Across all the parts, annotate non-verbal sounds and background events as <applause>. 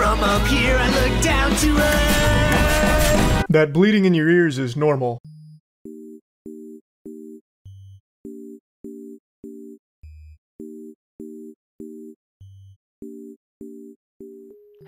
From up here, I look down to earth. That bleeding in your ears is normal.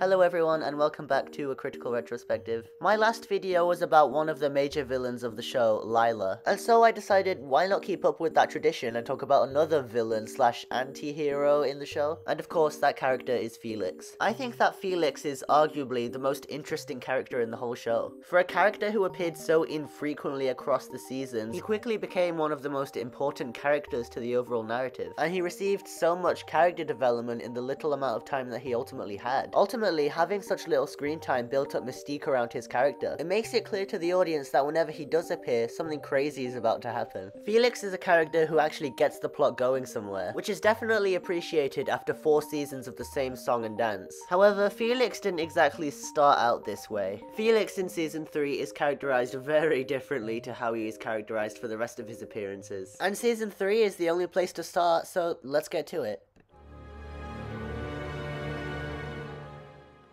Hello everyone and welcome back to a critical retrospective. My last video was about one of the major villains of the show, Lila, and so I decided why not keep up with that tradition and talk about another villain slash anti-hero in the show, and of course that character is Felix. I think that Felix is arguably the most interesting character in the whole show. For a character who appeared so infrequently across the seasons, he quickly became one of the most important characters to the overall narrative, and he received so much character development in the little amount of time that he ultimately had. Ultimately, having such little screen time built up mystique around his character. It makes it clear to the audience that whenever he does appear, something crazy is about to happen. Felix is a character who actually gets the plot going somewhere, which is definitely appreciated after four seasons of the same song and dance. However, Felix didn't exactly start out this way. Felix in season 3 is characterized very differently to how he is characterized for the rest of his appearances. And season 3 is the only place to start, so let's get to it.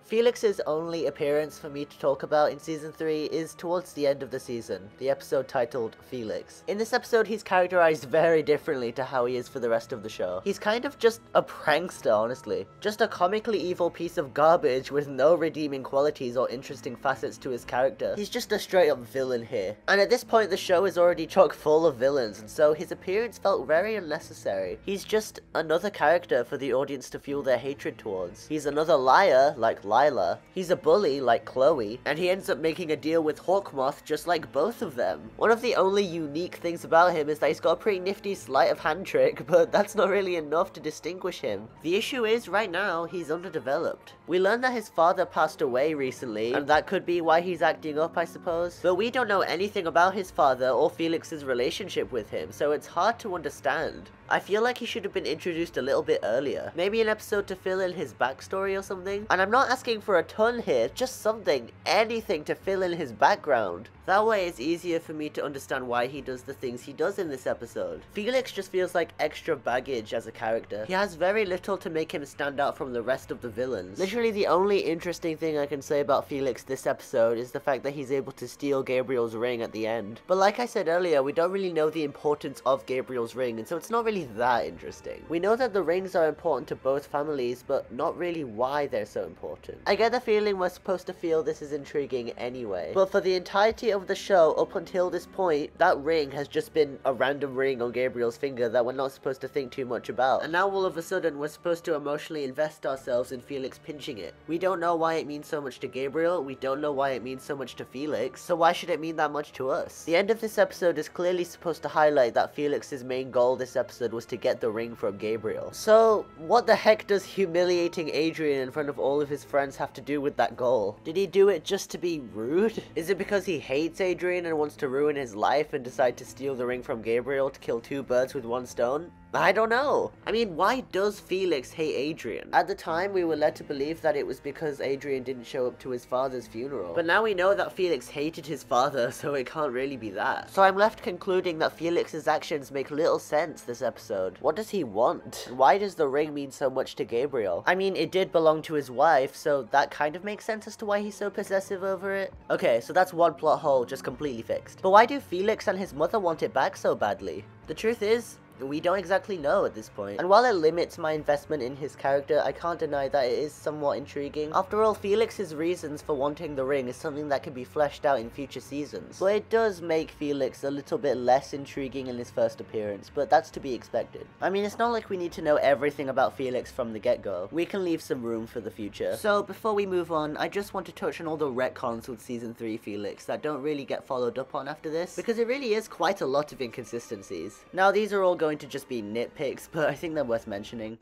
Felix's only appearance for me to talk about in season 3 is towards the end of the season, the episode titled Felix. In this episode, he's characterized very differently to how he is for the rest of the show. He's kind of just a prankster, honestly. Just a comically evil piece of garbage with no redeeming qualities or interesting facets to his character. He's just a straight up villain here. And at this point, the show is already chock full of villains, and so his appearance felt very unnecessary. He's just another character for the audience to fuel their hatred towards. He's another liar, like Lila. He's a bully like Chloe, and he ends up making a deal with Hawkmoth just like both of them. One of the only unique things about him is that he's got a pretty nifty sleight of hand trick, <laughs> but that's not really enough to distinguish him. The issue is, right now, he's underdeveloped. We learned that his father passed away recently, and that could be why he's acting up, I suppose. But we don't know anything about his father or Felix's relationship with him, so it's hard to understand. I feel like he should have been introduced a little bit earlier. Maybe an episode to fill in his backstory or something. And I'm not asking for a ton here, just something, anything to fill in his background. That way it's easier for me to understand why he does the things he does in this episode. Felix just feels like extra baggage as a character. He has very little to make him stand out from the rest of the villains. Literally the only interesting thing I can say about Felix this episode is the fact that he's able to steal Gabriel's ring at the end. But like I said earlier, we don't really know the importance of Gabriel's ring, and so it's not really that interesting. We know that the rings are important to both families, but not really why they're so important. I get the feeling we're supposed to feel this is intriguing anyway, but for the entirety of the show up until this point, that ring has just been a random ring on Gabriel's finger that we're not supposed to think too much about. And now all of a sudden we're supposed to emotionally invest ourselves in Felix pinching it. We don't know why it means so much to Gabriel, we don't know why it means so much to Felix, so why should it mean that much to us? The end of this episode is clearly supposed to highlight that Felix's main goal this episode was to get the ring from Gabriel. So, what the heck does humiliating Adrien in front of all of his friends have to do with that goal? Did he do it just to be rude? Is it because he hates Adrien and wants to ruin his life and decide to steal the ring from Gabriel to kill two birds with one stone? I don't know. I mean, why does Felix hate Adrien? At the time, we were led to believe that it was because Adrien didn't show up to his father's funeral. But now we know that Felix hated his father, <laughs> so it can't really be that. So I'm left concluding that Felix's actions make little sense this episode. What does he want? And why does the ring mean so much to Gabriel? I mean, it did belong to his wife, so that kind of makes sense as to why he's so possessive over it. Okay, so that's one plot hole just completely fixed. But why do Felix and his mother want it back so badly? The truth is, we don't exactly know at this point. And while it limits my investment in his character, I can't deny that it is somewhat intriguing. After all, Felix's reasons for wanting the ring is something that can be fleshed out in future seasons. But it does make Felix a little bit less intriguing in his first appearance, but that's to be expected. I mean, it's not like we need to know everything about Felix from the get-go. We can leave some room for the future. So before we move on, I just want to touch on all the retcons with Season 3 Felix that don't really get followed up on after this, because it really is quite a lot of inconsistencies. Now, these are all going to just be nitpicks, <laughs> but I think they're worth mentioning.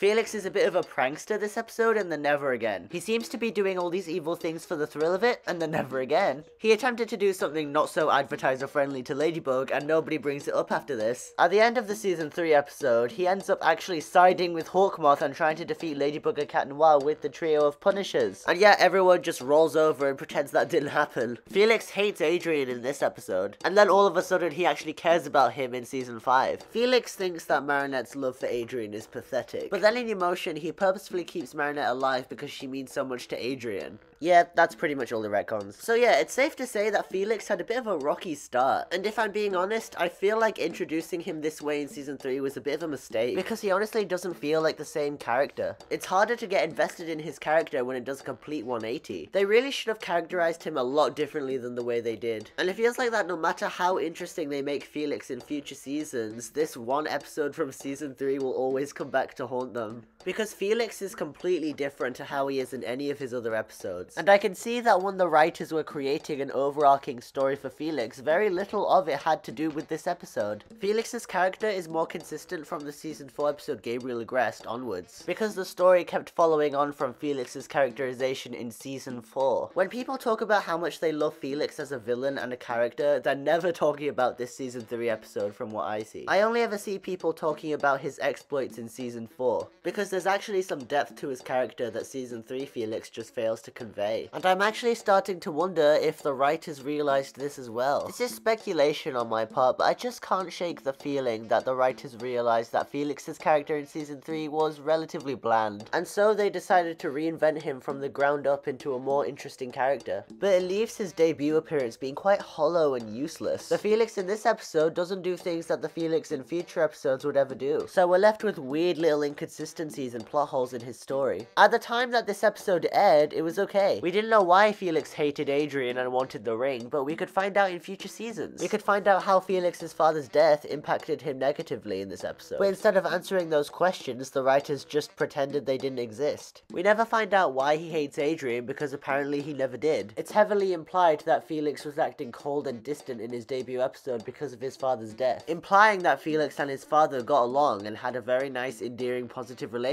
Felix is a bit of a prankster this episode and then never again. He seems to be doing all these evil things for the thrill of it and then never again. He attempted to do something not so advertiser friendly to Ladybug and nobody brings it up after this. At the end of the season 3 episode, he ends up actually siding with Hawkmoth and trying to defeat Ladybug and Cat Noir with the trio of Punishers. And yet everyone just rolls over and pretends that didn't happen. Felix hates Adrien in this episode, and then all of a sudden he actually cares about him in season 5. Felix thinks that Marinette's love for Adrien is pathetic, but then in emotion he purposefully keeps Marinette alive because she means so much to Adrien. Yeah, that's pretty much all the retcons. So yeah, it's safe to say that Felix had a bit of a rocky start. And if I'm being honest, I feel like introducing him this way in season 3 was a bit of a mistake. Because he honestly doesn't feel like the same character. It's harder to get invested in his character when it does a complete 180. They really should have characterized him a lot differently than the way they did. And it feels like that no matter how interesting they make Felix in future seasons, this one episode from season 3 will always come back to haunt them. Because Felix is completely different to how he is in any of his other episodes. And I can see that when the writers were creating an overarching story for Felix, very little of it had to do with this episode. Felix's character is more consistent from the season 4 episode Gabriel Agreste onwards, because the story kept following on from Felix's characterization in season 4. When people talk about how much they love Felix as a villain and a character, they're never talking about this season 3 episode from what I see. I only ever see people talking about his exploits in season 4, because there's actually some depth to his character that season 3 Felix just fails to convey. And I'm actually starting to wonder if the writers realized this as well. This is speculation on my part, but I just can't shake the feeling that the writers realized that Felix's character in season 3 was relatively bland. And so they decided to reinvent him from the ground up into a more interesting character. But it leaves his debut appearance being quite hollow and useless. The Felix in this episode doesn't do things that the Felix in future episodes would ever do. So we're left with weird little inconsistencies and plot holes in his story. At the time that this episode aired, it was okay. We didn't know why Felix hated Adrien and wanted the ring, but we could find out in future seasons. We could find out how Felix's father's death impacted him negatively in this episode. But instead of answering those questions, the writers just pretended they didn't exist. We never find out why he hates Adrien because apparently he never did. It's heavily implied that Felix was acting cold and distant in his debut episode because of his father's death, implying that Felix and his father got along and had a very nice, endearing, positive relationship,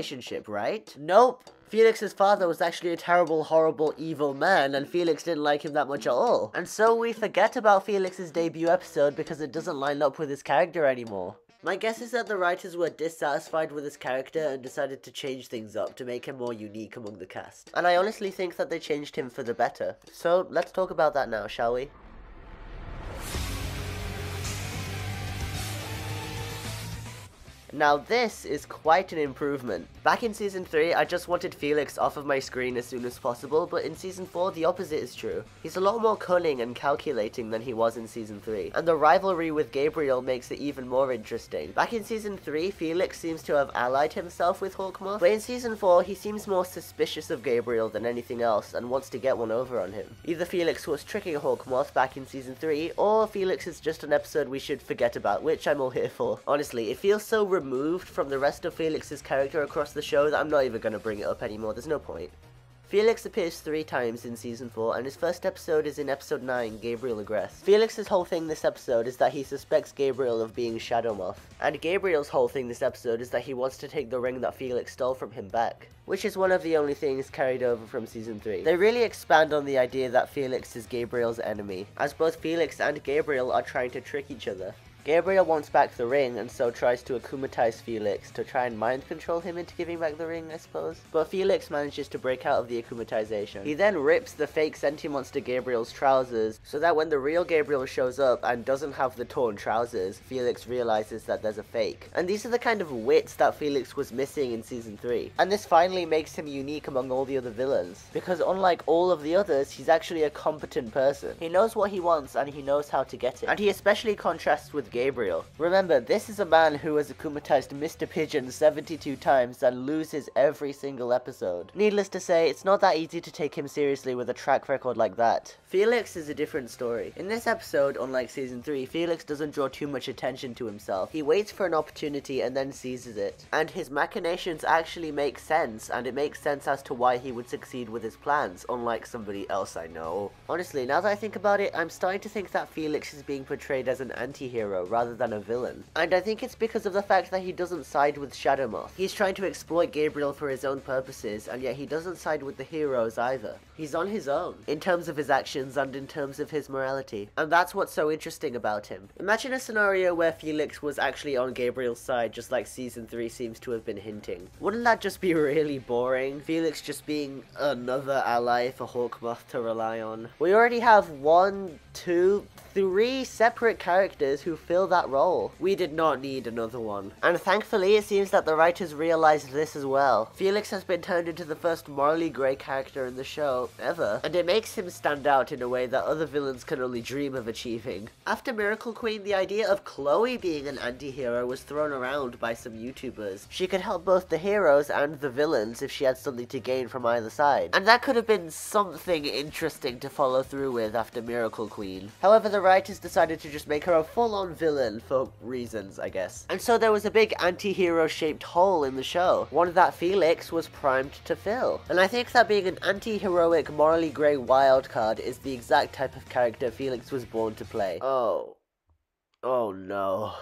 right? Nope. Felix's father was actually a terrible, horrible, evil man, and Felix didn't like him that much at all. And so we forget about Felix's debut episode because it doesn't line up with his character anymore. My guess is that the writers were dissatisfied with his character and decided to change things up to make him more unique among the cast. And I honestly think that they changed him for the better. So let's talk about that now, shall we? Now this is quite an improvement. Back in Season 3, I just wanted Felix off of my screen as soon as possible, but in Season 4, the opposite is true. He's a lot more cunning and calculating than he was in Season 3, and the rivalry with Gabriel makes it even more interesting. Back in Season 3, Felix seems to have allied himself with Hawkmoth, but in Season 4, he seems more suspicious of Gabriel than anything else and wants to get one over on him. Either Felix was tricking Hawkmoth back in Season 3, or Felix is just an episode we should forget about, which I'm all here for. Honestly, it feels so removed from the rest of Felix's character across the show that I'm not even going to bring it up anymore, there's no point. Felix appears three times in season 4, and his first episode is in episode 9, Gabriel Agreste. Felix's whole thing this episode is that he suspects Gabriel of being Shadow Moth, and Gabriel's whole thing this episode is that he wants to take the ring that Felix stole from him back, which is one of the only things carried over from season 3. They really expand on the idea that Felix is Gabriel's enemy, as both Felix and Gabriel are trying to trick each other. Gabriel wants back the ring and so tries to akumatize Felix to try and mind control him into giving back the ring, I suppose. But Felix manages to break out of the akumatization. He then rips the fake Sentimonster Gabriel's trousers so that when the real Gabriel shows up and doesn't have the torn trousers, Felix realizes that there's a fake. And these are the kind of wits that Felix was missing in season 3. And this finally makes him unique among all the other villains. Because unlike all of the others, he's actually a competent person. He knows what he wants and he knows how to get it. And he especially contrasts with Gabriel. Remember, this is a man who has akumatized Mr. Pigeon 72 times and loses every single episode. Needless to say, it's not that easy to take him seriously with a track record like that. Felix is a different story. In this episode, unlike season 3, Felix doesn't draw too much attention to himself. He waits for an opportunity and then seizes it. And his machinations actually make sense, and it makes sense as to why he would succeed with his plans, unlike somebody else I know. Honestly, now that I think about it, I'm starting to think that Felix is being portrayed as an anti-hero anti-hero rather than a villain. And I think it's because of the fact that he doesn't side with Shadowmoth. He's trying to exploit Gabriel for his own purposes, and yet he doesn't side with the heroes either. He's on his own, in terms of his actions and in terms of his morality. And that's what's so interesting about him. Imagine a scenario where Felix was actually on Gabriel's side, just like Season 3 seems to have been hinting. Wouldn't that just be <laughs> really boring? Felix just being another ally for Hawkmoth to rely on. We already have one, two, three separate characters who fill that role. We did not need another one. And thankfully, it seems that the writers realized this as well. Felix has been turned into the first morally grey character in the show ever, and it makes him stand out in a way that other villains can only dream of achieving. After Miracle Queen, the idea of Chloe being an anti-hero was thrown around by some YouTubers. She could help both the heroes and the villains if she had something to gain from either side. And that could have been something interesting to follow through with after Miracle Queen. However, the writers decided to just make her a full-on villain for reasons, I guess. And so there was a big anti-hero shaped hole in the show, one that Felix was primed to fill. And I think that being an anti-heroic, morally grey wildcard is the exact type of character Felix was born to play. Oh. Oh no.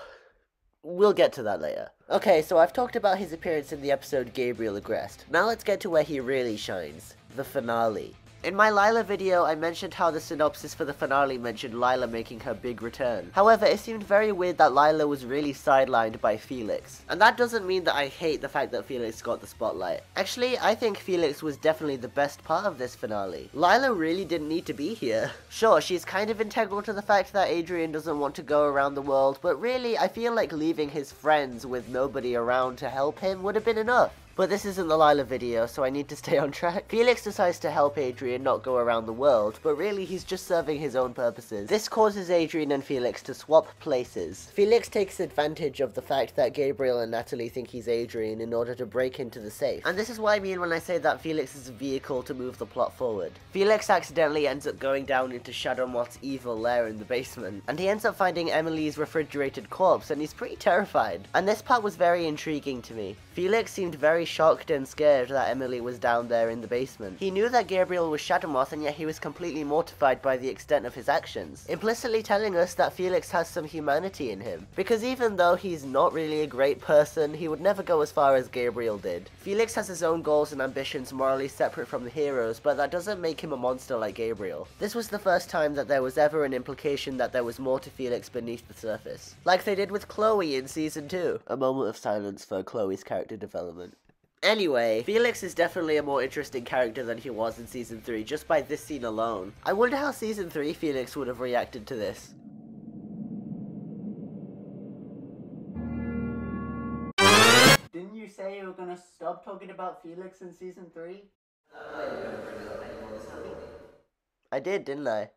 We'll get to that later. Okay, so I've talked about his appearance in the episode Gabriel Agreste. Now let's get to where he really shines. The finale. In my Lila video, I mentioned how the synopsis for the finale mentioned Lila making her big return. However, it seemed very weird that Lila was really sidelined by Felix. And that doesn't mean that I hate the fact that Felix got the spotlight. Actually, I think Felix was definitely the best part of this finale. Lila really didn't need to be here. <laughs> Sure, she's kind of integral to the fact that Adrien doesn't want to go around the world, but really, I feel like leaving his friends with nobody around to help him would have been enough. But this isn't the Lila video, so I need to stay on track. Felix decides to help Adrien not go around the world, but really he's just serving his own purposes. This causes Adrien and Felix to swap places. Felix takes advantage of the fact that Gabriel and Nathalie think he's Adrien in order to break into the safe. And this is what I mean when I say that Felix is a vehicle to move the plot forward. Felix accidentally ends up going down into Shadowmoth's evil lair in the basement, and he ends up finding Emily's refrigerated corpse, and he's pretty terrified. And this part was very intriguing to me. Felix seemed very shocked and scared that Emily was down there in the basement. He knew that Gabriel was Shadowmoth and yet he was completely mortified by the extent of his actions, implicitly telling us that Felix has some humanity in him. Because even though he's not really a great person, he would never go as far as Gabriel did. Felix has his own goals and ambitions morally separate from the heroes, but that doesn't make him a monster like Gabriel. This was the first time that there was ever an implication that there was more to Felix beneath the surface. Like they did with Chloe in season 2. A moment of silence for Chloe's character development. Anyway, Felix is definitely a more interesting character than he was in Season 3, just by this scene alone. I wonder how Season 3 Felix would have reacted to this. Didn't you say you were gonna stop talking about Felix in Season 3? I did, didn't I?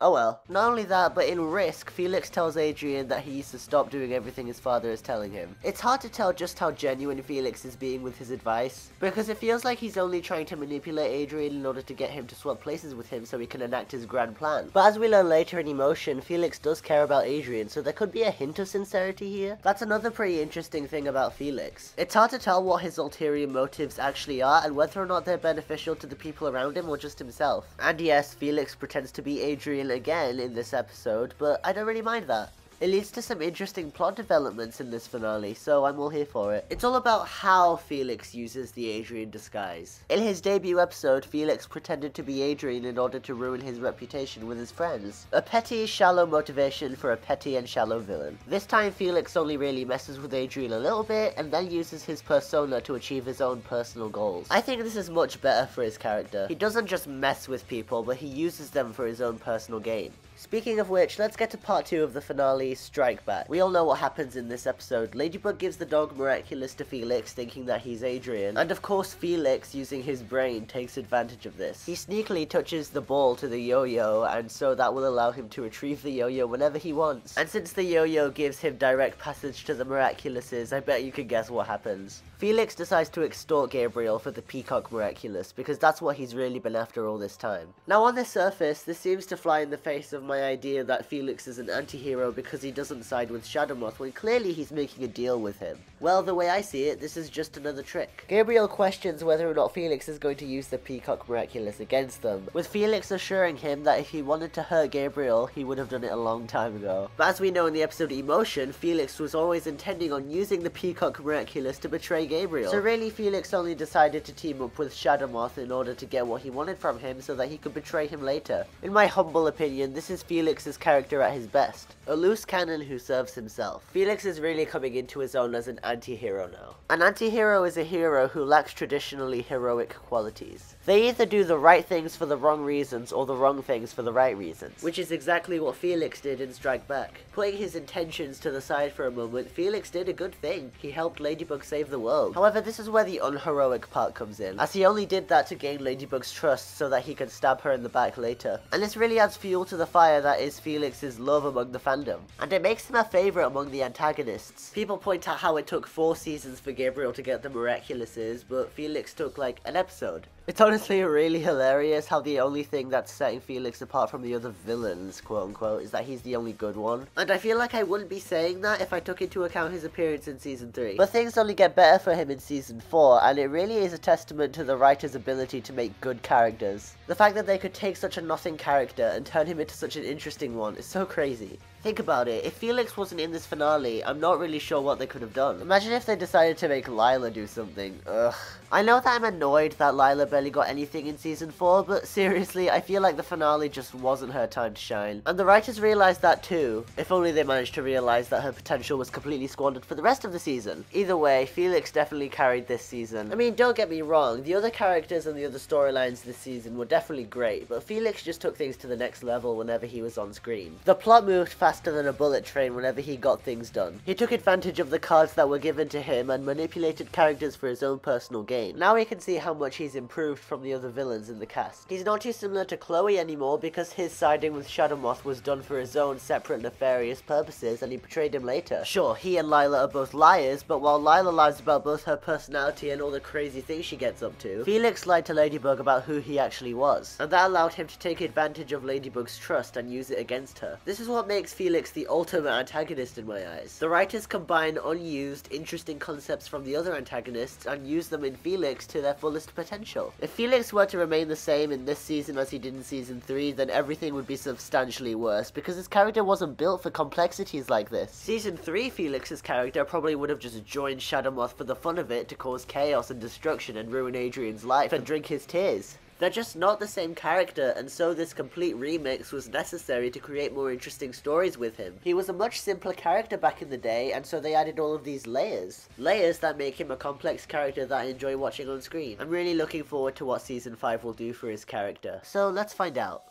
Oh well. Not only that, but in Risk, Felix tells Adrien that he needs to stop doing everything his father is telling him. It's hard to tell just how genuine Felix is being with his advice, because it feels like he's only trying to manipulate Adrien in order to get him to swap places with him so he can enact his grand plan. But as we learn later in Emotion, Felix does care about Adrien, so there could be a hint of sincerity here. That's another pretty interesting thing about Felix. It's hard to tell what his ulterior motives actually are and whether or not they're beneficial to the people around him or just himself. And yes, Felix pretends to be Adrien again in this episode, but I don't really mind that. It leads to some interesting plot developments in this finale, so I'm all here for it. It's all about how Felix uses the Adrien disguise. In his debut episode, Felix pretended to be Adrien in order to ruin his reputation with his friends. A petty, shallow motivation for a petty and shallow villain. This time, Felix only really messes with Adrien a little bit, and then uses his persona to achieve his own personal goals. I think this is much better for his character. He doesn't just mess with people, but he uses them for his own personal gain. Speaking of which, let's get to part 2 of the finale, Strike Back. We all know what happens in this episode. Ladybug gives the dog Miraculous to Felix, thinking that he's Adrien. And of course, Felix, using his brain, takes advantage of this. He sneakily touches the ball to the yo-yo, and so that will allow him to retrieve the yo-yo whenever he wants. And since the yo-yo gives him direct passage to the Miraculouses, I bet you can guess what happens. Felix decides to extort Gabriel for the Peacock Miraculous, because that's what he's really been after all this time. Now on the surface, this seems to fly in the face of my idea that Felix is an anti-hero because he doesn't side with Shadowmoth when clearly he's making a deal with him. Well, the way I see it, this is just another trick. Gabriel questions whether or not Felix is going to use the Peacock Miraculous against them, with Felix assuring him that if he wanted to hurt Gabriel, he would have done it a long time ago. But as we know in the episode Emotion, Felix was always intending on using the Peacock Miraculous to betray Gabriel. So really, Felix only decided to team up with Shadowmoth in order to get what he wanted from him so that he could betray him later. In my humble opinion, this is Felix's character at his best. A loose cannon who serves himself. Felix is really coming into his own as an anti-hero now. An anti-hero is a hero who lacks traditionally heroic qualities. They either do the right things for the wrong reasons or the wrong things for the right reasons, which is exactly what Felix did in Strike Back. Putting his intentions to the side for a moment, Felix did a good thing. He helped Ladybug save the world. However, this is where the unheroic part comes in, as he only did that to gain Ladybug's trust so that he could stab her in the back later. And this really adds fuel to the fire that is Felix's love among the fandom. And it makes him a favourite among the antagonists. People point out how it took four seasons for Gabriel to get the Miraculouses, but Felix took like an episode. It's honestly really hilarious how the only thing that's setting Felix apart from the other villains, quote unquote, is that he's the only good one. And I feel like I wouldn't be saying that if I took into account his appearance in season 3. But things only get better for him in season 4, and it really is a testament to the writer's ability to make good characters. The fact that they could take such a nothing character and turn him into such an interesting one is so crazy. Think about it, if Felix wasn't in this finale, I'm not really sure what they could have done. Imagine if they decided to make Lila do something. Ugh. I know that I'm annoyed that Lila barely got anything in season 4, but seriously, I feel like the finale just wasn't her time to shine. And the writers realised that too, if only they managed to realise that her potential was completely squandered for the rest of the season. Either way, Felix definitely carried this season. I mean, don't get me wrong, the other characters and the other storylines this season were definitely great, but Felix just took things to the next level whenever he was on screen. The plot moved faster than a bullet train whenever he got things done. He took advantage of the cards that were given to him and manipulated characters for his own personal gain. Now we can see how much he's improved from the other villains in the cast. He's not too similar to Chloe anymore because his siding with Shadowmoth was done for his own separate nefarious purposes and he betrayed him later. Sure, he and Lila are both liars, but while Lila lies about both her personality and all the crazy things she gets up to, Felix lied to Ladybug about who he actually was, and that allowed him to take advantage of Ladybug's trust and use it against her. This is what makes Felix the ultimate antagonist in my eyes. The writers combine unused, interesting concepts from the other antagonists and use them in Felix to their fullest potential. If Felix were to remain the same in this season as he did in season 3, then everything would be substantially worse, because his character wasn't built for complexities like this. Season 3 Felix's character probably would have just joined Shadowmoth for the fun of it to cause chaos and destruction and ruin Adrien's life and drink his tears. They're just not the same character, and so this complete remix was necessary to create more interesting stories with him. He was a much simpler character back in the day, and so they added all of these layers. Layers that make him a complex character that I enjoy watching on screen. I'm really looking forward to what Season 5 will do for his character. So let's find out.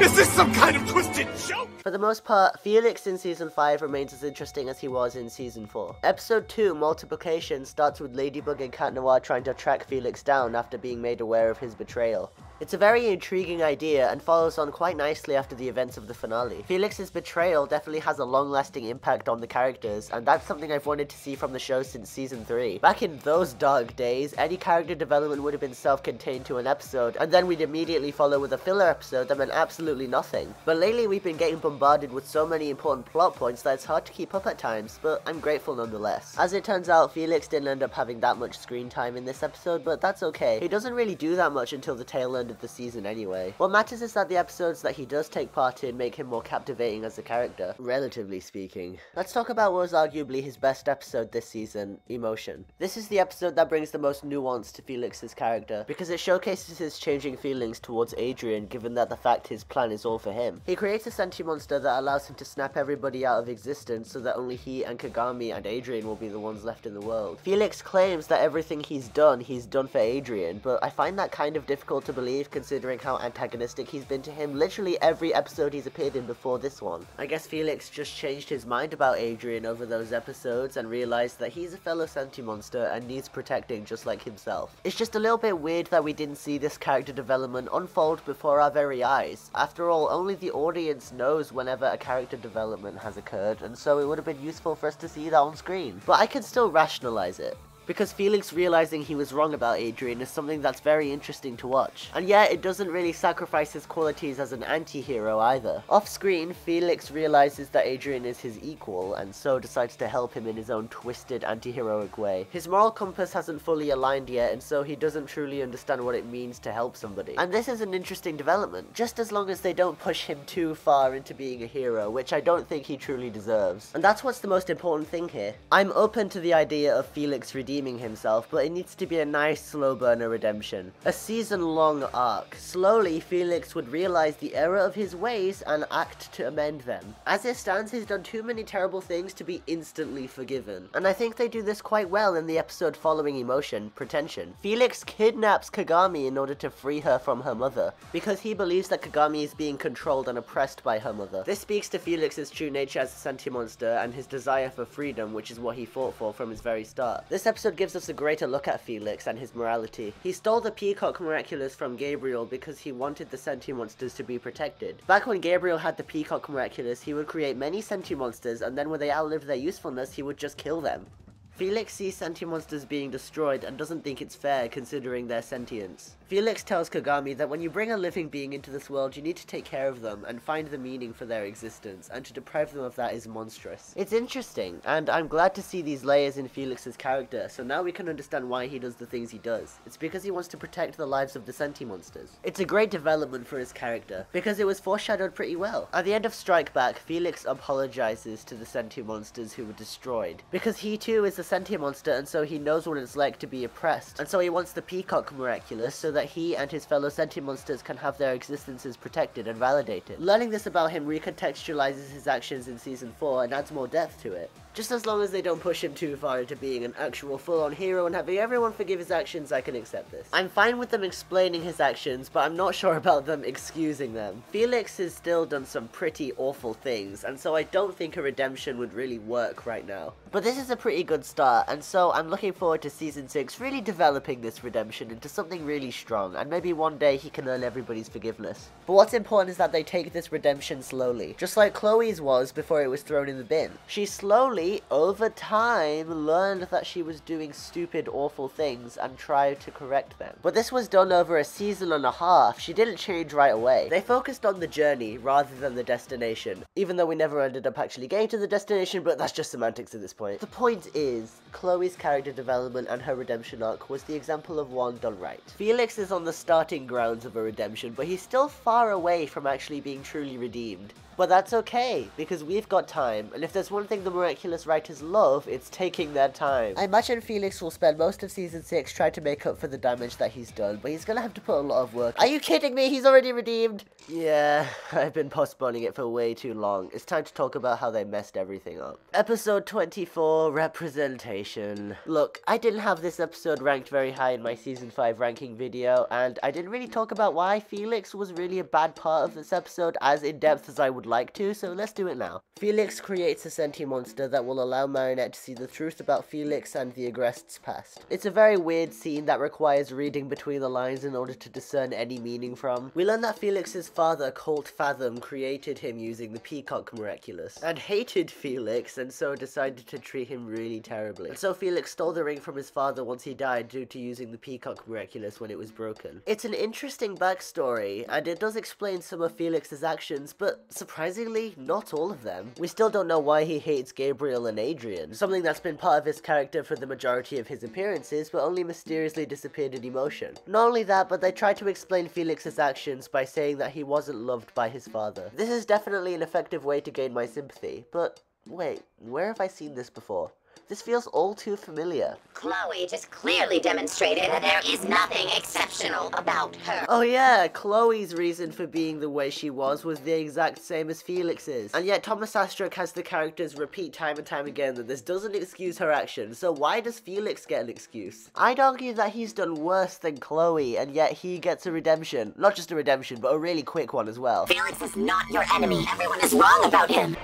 Is this some kind of twisted joke? For the most part, Felix in Season 5 remains as interesting as he was in Season 4. Episode 2, Multiplication, starts with Ladybug and Cat Noir trying to track Felix down after being made aware of his betrayal. It's a very intriguing idea and follows on quite nicely after the events of the finale. Felix's betrayal definitely has a long-lasting impact on the characters, and that's something I've wanted to see from the show since season 3. Back in those dark days, any character development would have been self-contained to an episode, and then we'd immediately follow with a filler episode that meant absolutely nothing. But lately we've been getting bombarded with so many important plot points that it's hard to keep up at times, but I'm grateful nonetheless. As it turns out, Felix didn't end up having that much screen time in this episode, but that's okay. He doesn't really do that much until the tail end of the season anyway. What matters is that the episodes that he does take part in make him more captivating as a character, relatively speaking. Let's talk about what was arguably his best episode this season, Emotion. This is the episode that brings the most nuance to Felix's character, because it showcases his changing feelings towards Adrien given that the fact his plan is all for him. He creates a senti-monster that allows him to snap everybody out of existence so that only he and Kagami and Adrien will be the ones left in the world. Felix claims that everything he's done, he's done for Adrien, but I find that kind of difficult to believe considering how antagonistic he's been to him literally every episode he's appeared in before this one. I guess Felix just changed his mind about Adrien over those episodes and realized that he's a fellow senti-monster and needs protecting just like himself. It's just a little bit weird that we didn't see this character development unfold before our very eyes. After all, only the audience knows whenever a character development has occurred, and so it would have been useful for us to see that on screen. But I can still rationalize it. Because Felix realizing he was wrong about Adrien is something that's very interesting to watch. And yet, it doesn't really sacrifice his qualities as an anti-hero either. Off-screen, Felix realizes that Adrien is his equal, and so decides to help him in his own twisted anti-heroic way. His moral compass hasn't fully aligned yet, and so he doesn't truly understand what it means to help somebody. And this is an interesting development, just as long as they don't push him too far into being a hero, which I don't think he truly deserves. And that's what's the most important thing here. I'm open to the idea of Felix redeeming himself, but it needs to be a nice slow burner redemption. A season long arc. Slowly, Felix would realize the error of his ways and act to amend them. As it stands, he's done too many terrible things to be instantly forgiven. And I think they do this quite well in the episode following Emotion, Pretension. Felix kidnaps Kagami in order to free her from her mother, because he believes that Kagami is being controlled and oppressed by her mother. This speaks to Felix's true nature as a sentient monster and his desire for freedom, which is what he fought for from his very start. This episode gives us a greater look at Felix and his morality. He stole the Peacock Miraculous from Gabriel because he wanted the sentient monsters to be protected. Back when Gabriel had the Peacock Miraculous, he would create many sentient monsters and then when they outlived their usefulness, he would just kill them. Felix sees sentient monsters being destroyed and doesn't think it's fair considering their sentience. Felix tells Kagami that when you bring a living being into this world, you need to take care of them and find the meaning for their existence, and to deprive them of that is monstrous. It's interesting, and I'm glad to see these layers in Felix's character, so now we can understand why he does the things he does. It's because he wants to protect the lives of the sentient monsters. It's a great development for his character, because it was foreshadowed pretty well. At the end of Strike Back, Felix apologizes to the sentient monsters who were destroyed, because he too is a sentient monster, and so he knows what it's like to be oppressed, and so he wants the Peacock Miraculous so that he and his fellow sentient monsters can have their existences protected and validated. Learning this about him recontextualizes his actions in Season 4 and adds more depth to it. Just as long as they don't push him too far into being an actual full-on hero and having everyone forgive his actions, I can accept this. I'm fine with them explaining his actions, but I'm not sure <laughs> about them excusing them. Felix has still done some pretty awful things, and so I don't think a redemption would really work right now. But this is a pretty good start, and so I'm looking forward to Season 6 really developing this redemption into something really strong, and maybe one day he can earn everybody's forgiveness. But what's important is that they take this redemption slowly, just like Chloe's was before it was thrown in the bin. She slowly over time, learned that she was doing stupid, awful things and tried to correct them. But this was done over a season and a half. She didn't change right away. They focused on the journey rather than the destination, even though we never ended up actually getting to the destination, but that's just semantics at this point. The point is, Chloe's character development and her redemption arc was the example of one done right. Felix is on the starting grounds of a redemption, but he's still far away from actually being truly redeemed. But that's okay, because we've got time, and if there's one thing the Miraculous writers love, it's taking their time. I imagine Felix will spend most of Season 6 trying to make up for the damage that he's done, but he's gonna have to put a lot of work. Are you kidding me? He's already redeemed? Yeah, <laughs> I've been postponing it for way too long. It's time to talk about how they messed everything up. Episode 24, Representation. Look, I didn't have this episode ranked very high in my Season 5 ranking video, and I didn't really talk about why Felix was really a bad part of this episode as in-depth as I would like to, so let's do it now. Felix creates a sentient monster that will allow Marinette to see the truth about Felix and the Agreste's past. It's a very weird scene that requires reading between the lines in order to discern any meaning from. We learn that Felix's father, Colt Fathom, created him using the Peacock Miraculous, and hated Felix, and so decided to treat him really terribly. And so Felix stole the ring from his father once he died due to using the Peacock Miraculous when it was broken. It's an interesting backstory, and it does explain some of Felix's actions, but surprisingly, not all of them. We still don't know why he hates Gabriel and Adrien, something that's been part of his character for the majority of his appearances, but only mysteriously disappeared in emotion. Not only that, but they try to explain Felix's actions by saying that he wasn't loved by his father. This is definitely an effective way to gain my sympathy, but wait, where have I seen this before? This feels all too familiar. Chloe just clearly demonstrated that there is nothing exceptional about her. Oh yeah, Chloe's reason for being the way she was was the exact same as Felix's. And yet Thomas Astruc has the characters repeat time and time again that this doesn't excuse her actions, so why does Felix get an excuse? I'd argue that he's done worse than Chloe, and yet he gets a redemption. Not just a redemption, but a really quick one as well. Felix is not your enemy. Everyone is wrong about him.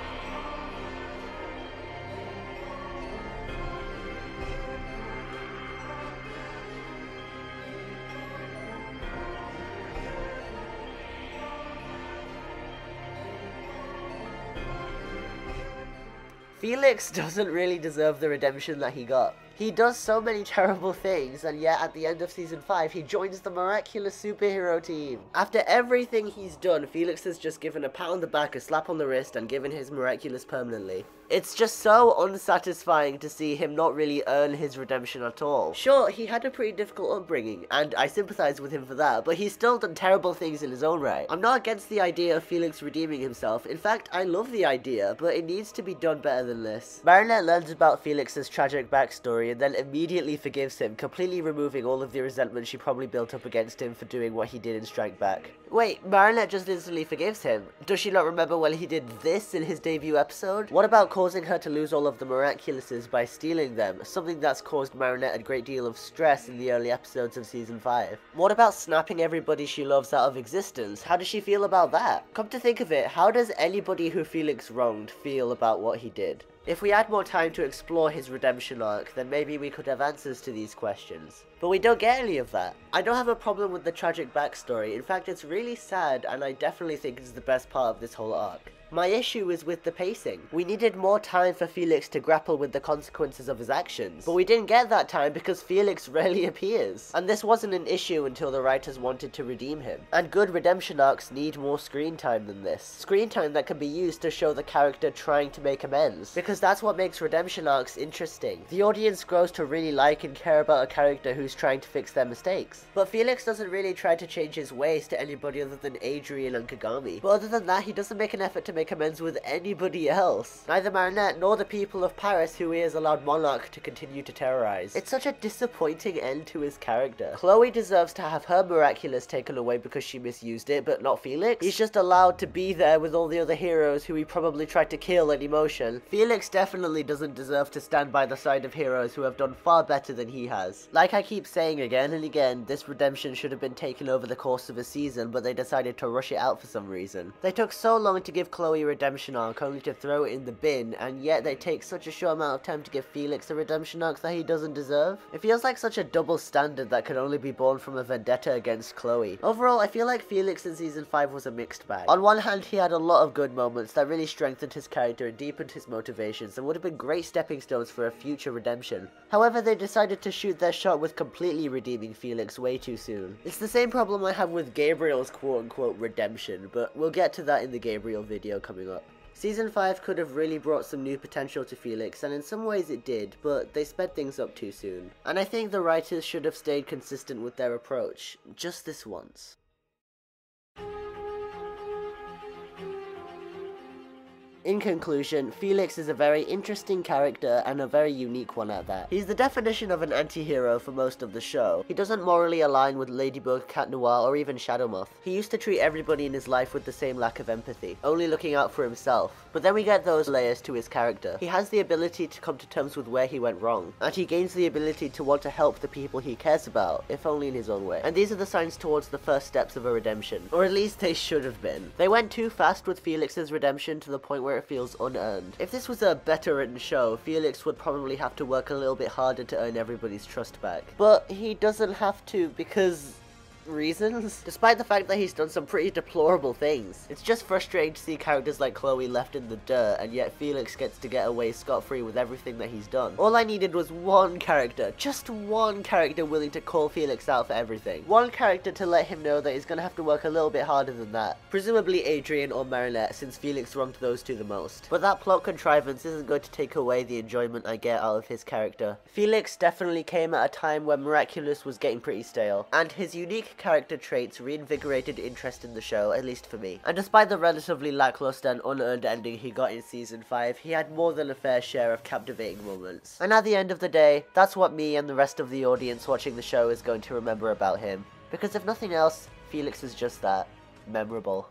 Felix doesn't really deserve the redemption that he got. He does so many <laughs> terrible things, and yet at the end of season 5, he joins the miraculous superhero team. After everything he's done, Felix has just given a pat on the back, a slap on the wrist, and given his miraculous permanently. It's just so unsatisfying to see him not really earn his redemption at all. Sure, he had a pretty difficult upbringing, and I sympathize with him for that, but he's still done terrible things in his own right. I'm not against the idea of Felix redeeming himself. In fact, I love the idea, but it needs to be done better than this. Marinette learns about Felix's tragic backstory and then immediately forgives him, completely removing all of the resentment she probably built up against him for doing what he did in Strike Back. Wait, Marinette just instantly forgives him. Does she not remember when he did this in his debut episode? What about causing her to lose all of the miraculouses by stealing them, something that's caused Marinette a great deal of stress in the early episodes of season 5? What about snapping everybody she loves out of existence? How does she feel about that? Come to think of it, how does anybody who Felix wronged feel about what he did? If we had more time to explore his redemption arc, then maybe we could have answers to these questions. But we don't get any of that. I don't have a problem with the tragic backstory, in fact it's really sad and I definitely think it's the best part of this whole arc. My issue is with the pacing. We needed more time for Felix to grapple with the consequences of his actions, but we didn't get that time because Felix <laughs> rarely appears. And this wasn't an issue until the writers wanted to redeem him. And good redemption arcs need more screen time than this. Screen time that can be used to show the character trying to make amends, because that's what makes redemption arcs interesting. The audience grows to really like and care about a character who's trying to fix their mistakes. But Felix doesn't really try to change his ways to anybody other than Adrien and Kagami. But other than that, he doesn't make an effort to make amends with anybody else. Neither Marinette nor the people of Paris who he has allowed Monarch to continue to terrorize. It's such a disappointing end to his character. Chloe deserves to have her miraculous taken away because she misused it, but not Felix. He's just allowed to be there with all the other heroes who he probably tried to kill in emotion. Felix definitely doesn't deserve to stand by the side of heroes who have done far better than he has. Like I keep saying again and again, this redemption should have been taken over the course of a season, but they decided to rush it out for some reason. They took so long to give Chloe a redemption arc only to throw it in the bin, and yet they take such a short amount of time to give Felix a redemption arc that he doesn't deserve. It feels like such a double standard that could only be born from a vendetta against Chloe. Overall, I feel like Felix in season 5 was a mixed bag. On one hand, he had a lot of good moments that really strengthened his character and deepened his motivations and would have been great stepping stones for a future redemption. However, they decided to shoot their shot with completely redeeming Felix way too soon. It's the same problem I have with Gabriel's quote-unquote redemption, but we'll get to that in the Gabriel video coming up. Season 5 could have really brought some new potential to Felix, and in some ways it did, but they sped things up too soon. And I think the writers should have stayed consistent with their approach, just this once. In conclusion, Felix is a very interesting character and a very unique one at that. He's the definition of an anti-hero for most of the show. He doesn't morally align with Ladybug, Cat Noir, or even Shadowmoth. He used to treat everybody in his life with the same lack of empathy, only looking out for himself. But then we get those layers to his character. He has the ability to come to terms with where he went wrong, and he gains the ability to want to help the people he cares about, if only in his own way. And these are the signs towards the first steps of a redemption, or at least they should have been. They went too fast with Felix's redemption to the point where it feels unearned. If this was a better written show, Felix would probably have to work a little bit harder to earn everybody's trust back. But he doesn't have to because reasons, <laughs> despite the fact that he's done some pretty deplorable things. It's just frustrating to see characters like Chloe left in the dirt, and yet Felix gets to get away scot-free with everything that he's done. All I needed was one character, just one character willing to call Felix out for everything. One character to let him know that he's gonna have to work a little bit harder than that. Presumably Adrien or Marinette, since Felix wronged those two the most. But that plot contrivance isn't going to take away the enjoyment I get out of his character. Felix definitely came at a time when Miraculous was getting pretty stale, and his unique character traits reinvigorated interest in the show, at least for me. And despite the relatively lackluster and unearned ending he got in season 5, he had more than a fair share of captivating moments. And at the end of the day, that's what me and the rest of the audience watching the show is going to remember about him. Because if nothing else, Felix is just that. Memorable.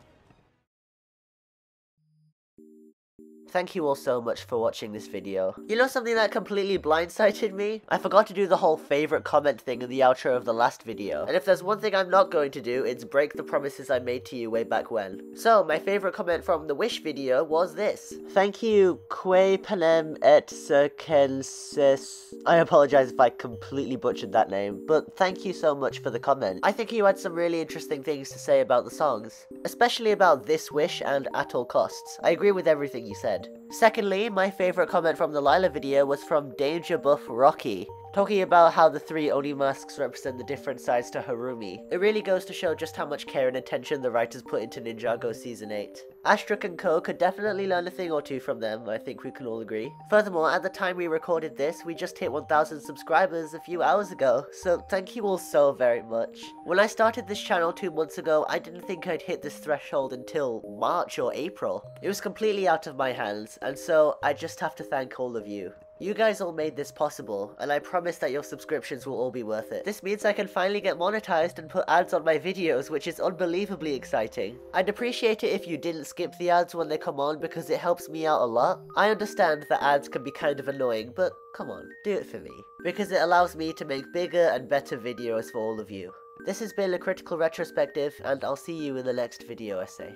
Thank you all so much for watching this video. You know something that completely blindsided me? I forgot to do the whole favorite comment thing in the outro of the last video. And if there's one thing I'm not going to do, it's break the promises I made to you way back when. So, my favorite comment from the Wish video was this. Thank you, Que Panem et Circenses. I apologize if I completely butchered that name, but thank you so much for the comment. I think you had some really interesting things to say about the songs, especially about This Wish and At All Costs. I agree with everything you said. Secondly, my favourite comment from the Lila video was from Danger Buff Rocky, talking about how the three Oni masks represent the different sides to Harumi. It really goes to show just how much care and attention the writers put into Ninjago Season 8. Astruc and Co could definitely learn a thing or two from them, I think we can all agree. Furthermore, at the time we recorded this, we just hit 1000 subscribers a few hours ago, so thank you all so very much. When I started this channel two months ago, I didn't think I'd hit this threshold until March or April. It was completely out of my hands, and so I just have to thank all of you. You guys all made this possible, and I promise that your subscriptions will all be worth it. This means I can finally get monetized and put ads on my videos, which is unbelievably exciting. I'd appreciate it if you didn't skip the ads when they come on because it helps me out a lot. I understand that ads can be kind of annoying, but come on, do it for me. Because it allows me to make bigger and better videos for all of you. This has been a critical retrospective, and I'll see you in the next video essay.